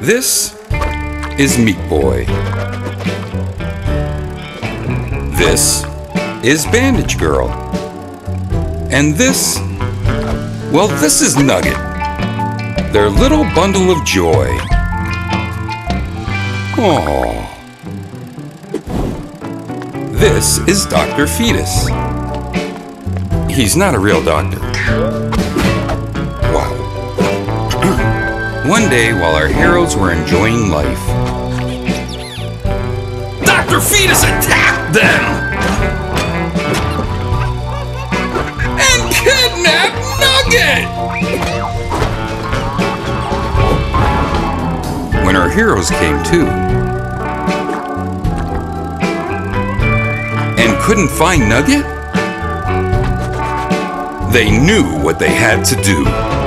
This is Meat Boy. This is Bandage Girl. And this, well, this is Nugget, their little bundle of joy. Oh. This is Dr. Fetus. He's not a real doctor. One day, while our heroes were enjoying life, Dr. Fetus attacked them! And kidnapped Nugget! When our heroes came to, and couldn't find Nugget, they knew what they had to do.